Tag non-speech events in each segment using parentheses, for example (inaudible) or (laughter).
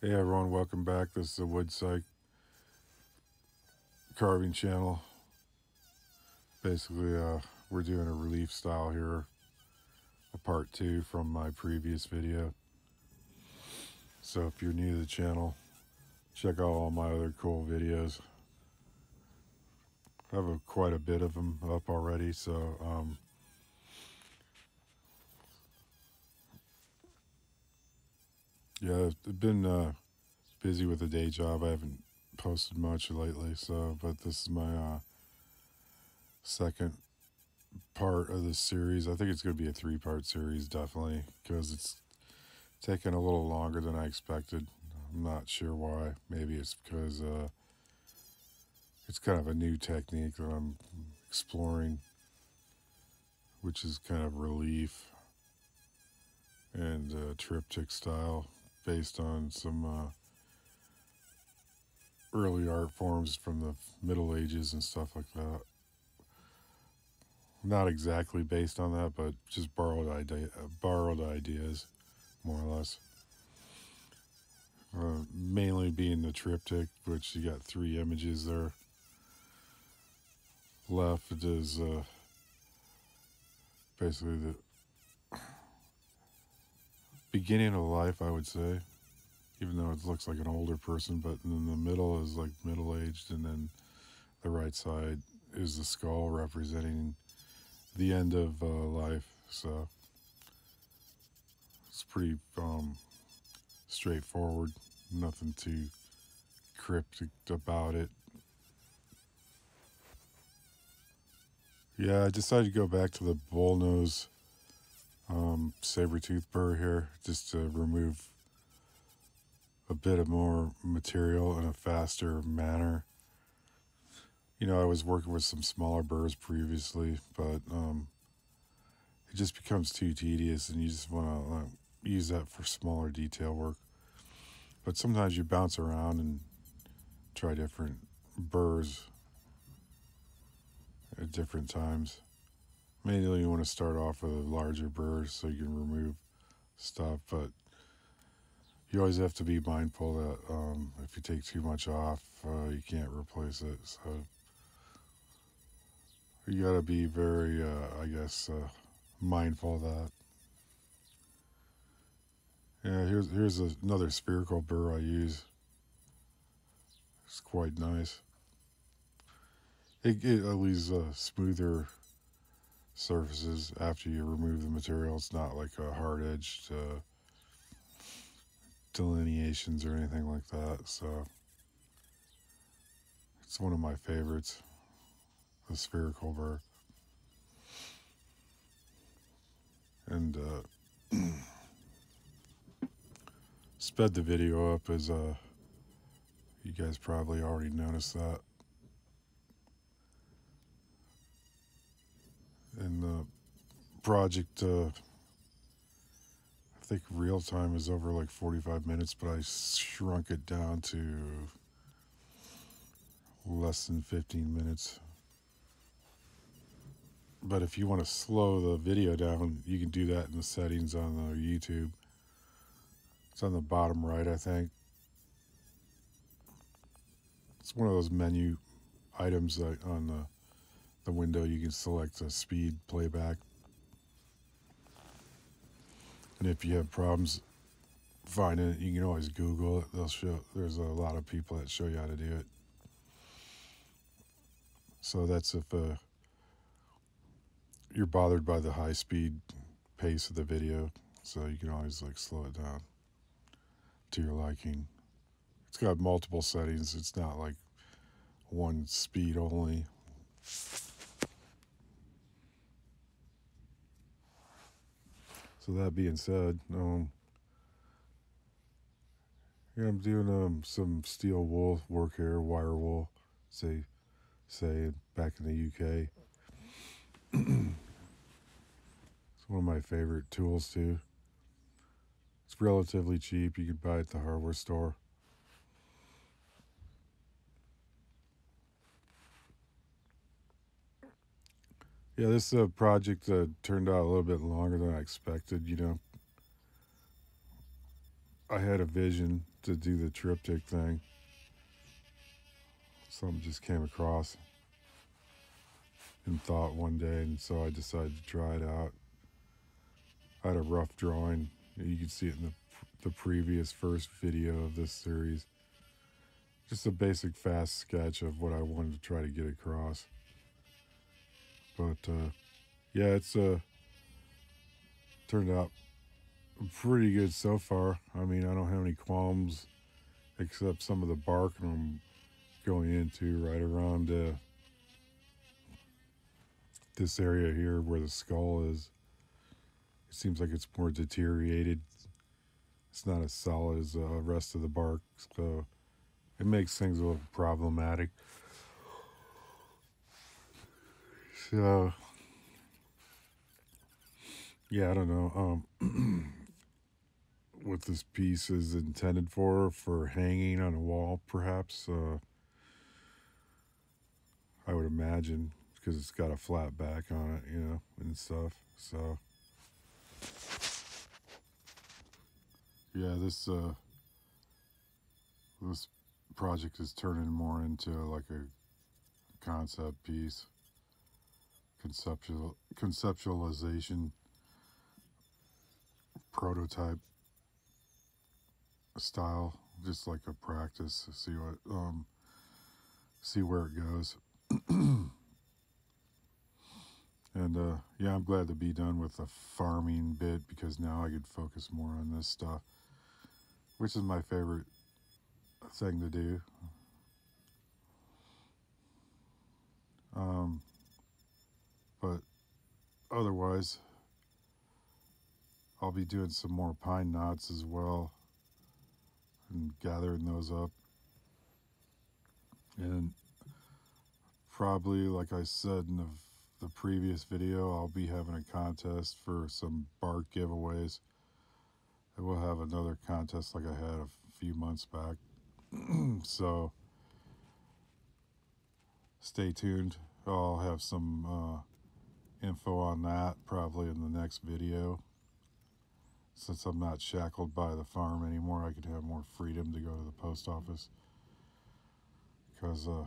Hey everyone, welcome back. This is the Wood Psyche carving channel. Basically, uh, we're doing a relief style here, a part two from my previous video. So if you're new to the channel, check out all my other cool videos. I have a, quite a bit of them up already, so um, Yeah, I've been uh, busy with a day job. I haven't posted much lately, so but this is my uh, second part of this series. I think it's going to be a three-part series, definitely, because it's taken a little longer than I expected. I'm not sure why. Maybe it's because uh, it's kind of a new technique that I'm exploring, which is kind of relief and uh, triptych style based on some uh, early art forms from the Middle Ages and stuff like that. Not exactly based on that, but just borrowed idea, uh, borrowed ideas, more or less. Uh, mainly being the triptych, which you got three images there. Left is uh, basically the beginning of life, I would say, even though it looks like an older person. But in the middle is like middle aged, and then the right side is the skull representing the end of uh, life. So it's pretty um, straightforward, nothing too cryptic about it. Yeah, I decided to go back to the bullnose um, saber tooth burr here just to remove a bit of more material in a faster manner. You know, I was working with some smaller burrs previously, but um, it just becomes too tedious and you just want to uh, use that for smaller detail work. But sometimes you bounce around and try different burrs at different times. Mainly you want to start off with a larger burr so you can remove stuff, but you always have to be mindful that um, if you take too much off, uh, you can't replace it. So you got to be very, uh, I guess, uh, mindful of that. Yeah, here's here's another spherical burr I use. It's quite nice. It, it leaves a smoother surfaces after you remove the material. It's not like a hard edged delineations or anything like that. So it's one of my favorites, the spherical burr. And uh, (clears throat) sped the video up as uh, you guys probably already noticed that. And the project, uh, I think real time is over like 45 minutes, but I shrunk it down to less than 15 minutes. But if you want to slow the video down, you can do that in the settings on the YouTube. It's on the bottom right, I think. It's one of those menu items that on the the window, you can select a speed playback. And if you have problems finding it, you can always Google it. They'll show. There's a lot of people that show you how to do it. So that's if uh, you're bothered by the high speed pace of the video. So you can always like slow it down to your liking. It's got multiple settings. It's not like one speed only. So that being said, um, yeah, I'm doing um, some steel wool work here, wire wool, say, say back in the UK. (clears throat) it's one of my favorite tools too. It's relatively cheap. You can buy it at the hardware store. Yeah, this uh, project uh, turned out a little bit longer than I expected. You know, I had a vision to do the triptych thing. Something just came across in thought one day, and so I decided to try it out. I had a rough drawing. You can see it in the the previous first video of this series. Just a basic fast sketch of what I wanted to try to get across. But uh, yeah, it's uh, turned out pretty good so far. I mean, I don't have any qualms except some of the bark I'm going into right around uh, this area here where the skull is. It seems like it's more deteriorated. It's not as solid as the rest of the bark, so it makes things a little problematic. So, yeah, I don't know um, (clears throat) what this piece is intended for, for hanging on a wall, perhaps. Uh, I would imagine because it's got a flat back on it, you know, and stuff. So, yeah, this uh, this project is turning more into like a concept piece, conceptual conceptualization, prototype style, just like a practice. See what um, see where it goes. (clears throat) And uh, yeah, I'm glad to be done with the farming bit because now I could focus more on this stuff, which is my favorite thing to do. Um, otherwise, I'll be doing some more pine knots as well and gathering those up. And probably, like I said in the the previous video, I'll be having a contest for some bark giveaways. And we'll have another contest like I had a few months back. (clears throat) so stay tuned. I'll have some uh, info on that probably in the next video. Since I'm not shackled by the farm anymore, I could have more freedom to go to the post office. Because uh,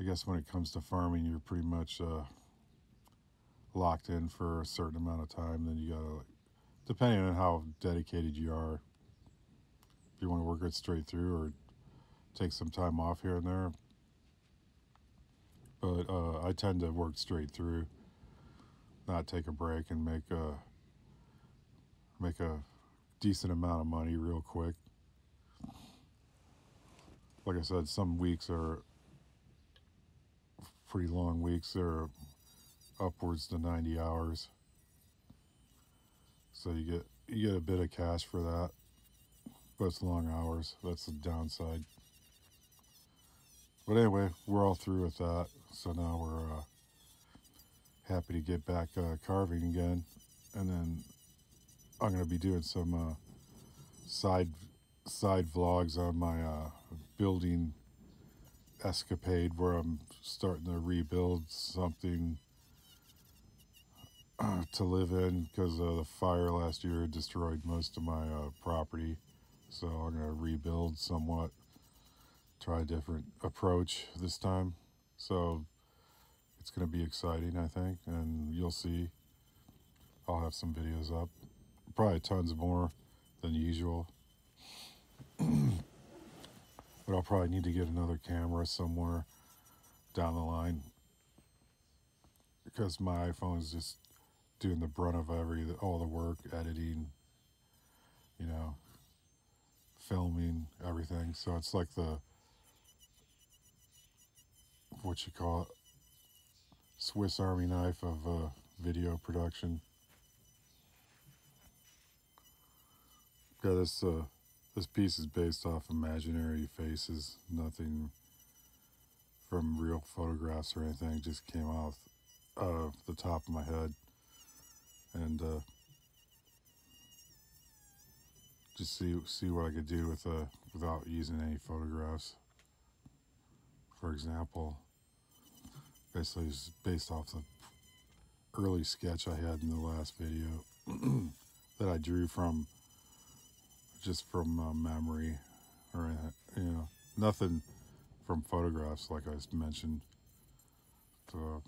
I guess when it comes to farming, you're pretty much uh, locked in for a certain amount of time. Then you gotta, depending on how dedicated you are, if you want to work it straight through or take some time off here and there. But uh, I tend to work straight through, not take a break and make a make a decent amount of money real quick. Like I said, some weeks are pretty long weeks. They're upwards to 90 hours. So you get you get a bit of cash for that. But it's long hours. That's the downside. But anyway, we're all through with that. So now we're uh, happy to get back uh, carving again. And then I'm going to be doing some uh, side side vlogs on my uh, building escapade where I'm starting to rebuild something uh, to live in because uh, the fire last year destroyed most of my property. So I'm going to rebuild somewhat, try a different approach this time. So it's going to be exciting, I think, and you'll see. I'll have some videos up, probably tons more than usual. (clears throat) But I'll probably need to get another camera somewhere down the line because my iPhone is just doing the brunt of every all the work, editing, you know, filming, everything. So it's like the what you call it, Swiss Army knife of uh, video production. Got this. Uh, this piece is based off imaginary faces, nothing from real photographs or anything. Just came off out of the top of my head. And uh, just see see what I could do with uh, without using any photographs. For example, basically it's based off the early sketch I had in the last video (clears throat) that I drew from just from uh, memory or you know, nothing from photographs like I mentioned. So,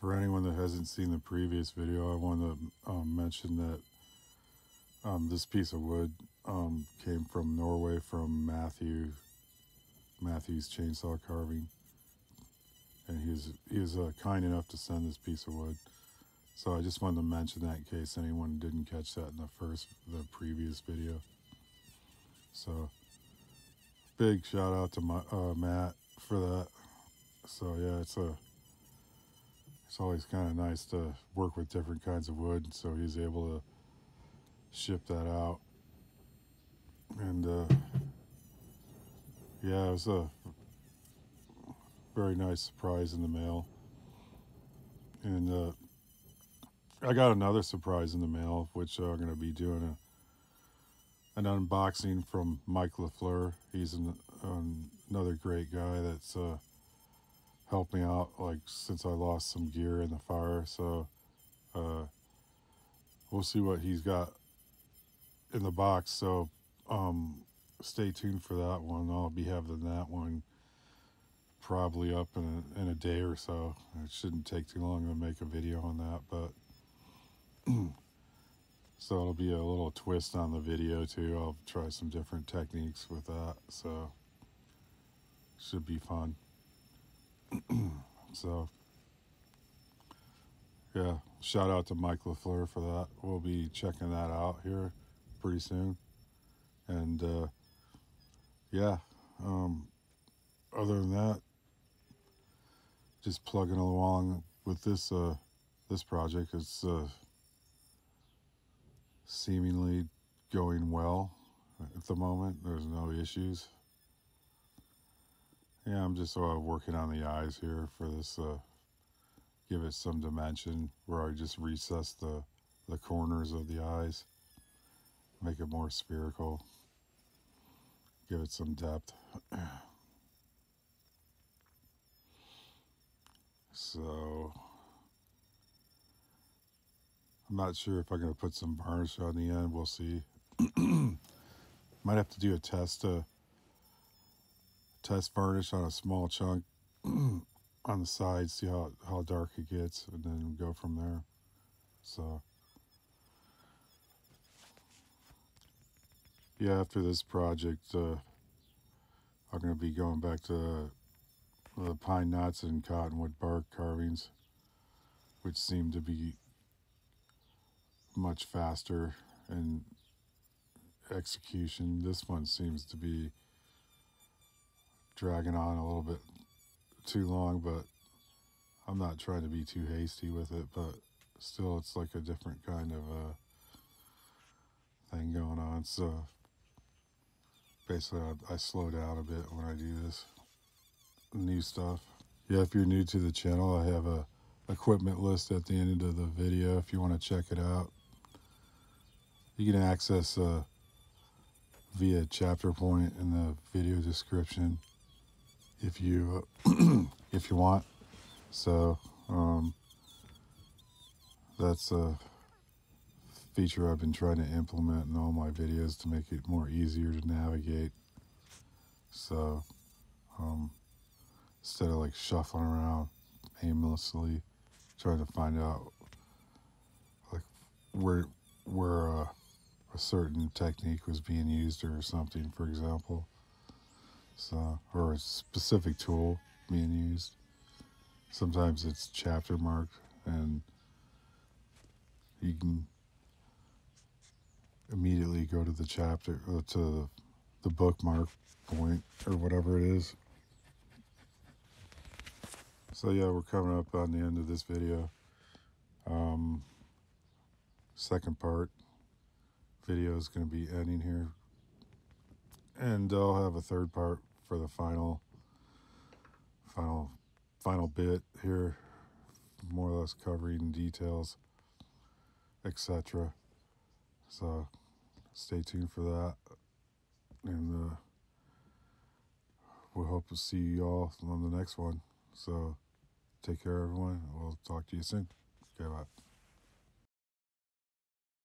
for anyone that hasn't seen the previous video, I want to um, mention that um, this piece of wood um, came from Norway from Mathieu Mathieu's chainsaw carving, and he was he uh, kind enough to send this piece of wood. So I just wanted to mention that in case anyone didn't catch that in the first the previous video. So big shout out to my, uh, Matt for that. So yeah, it's a it's always kind of nice to work with different kinds of wood. So he's able to ship that out, and uh, yeah, it was a very nice surprise in the mail. And uh, I got another surprise in the mail, which I'm going to be doing a an unboxing from Mike LaFleur. He's an, um, another great guy that's uh, helped me out like since I lost some gear in the fire. So uh, we'll see what he's got in the box. So um, stay tuned for that one. I'll be having that one probably up in a, in a day or so. It shouldn't take too long to make a video on that, but (clears throat) so it'll be a little twist on the video too. I'll try some different techniques with that, so should be fun. (clears throat) so yeah, shout out to Mike LaFleur for that. We'll be checking that out here pretty soon. And uh, yeah, um, other than that, just plugging along with this uh, this project. It's uh, seemingly going well at the moment. There's no issues. Yeah, I'm just uh, working on the eyes here for this. Uh, give it some dimension where I just recess the the corners of the eyes, make it more spherical, give it some depth. (clears throat) So I'm not sure if I'm going to put some varnish on the end. We'll see. (clears throat) Might have to do a test uh, test varnish on a small chunk (clears throat) on the side, see how how dark it gets, and then go from there. So yeah, after this project, uh, I'm going to be going back to the pine knots and cottonwood bark carvings, which seem to be much faster in execution. This one seems to be dragging on a little bit too long, but I'm not trying to be too hasty with it, but still it's like a different kind of uh, thing going on. So basically I, I slow down a bit when I do this new stuff. Yeah, if you're new to the channel, I have a equipment list at the end of the video if you want to check it out. You can access uh, via chapter point in the video description if you uh, (clears throat) if you want. So um, that's a feature I've been trying to implement in all my videos to make it more easier to navigate. So um, instead of like shuffling around aimlessly trying to find out like where where uh, a certain technique was being used or something for example so or a specific tool being used sometimes it's chapter marked and you can immediately go to the chapter uh, to the bookmark point or whatever it is so yeah, we're coming up on the end of this video. Um, second part video is going to be ending here. And I'll have a third part for the final, final, final bit here. More or less covering details, etc. So stay tuned for that. And uh, we hope to see you all on the next one. So Take care, everyone. We'll talk to you soon. Okay, bye.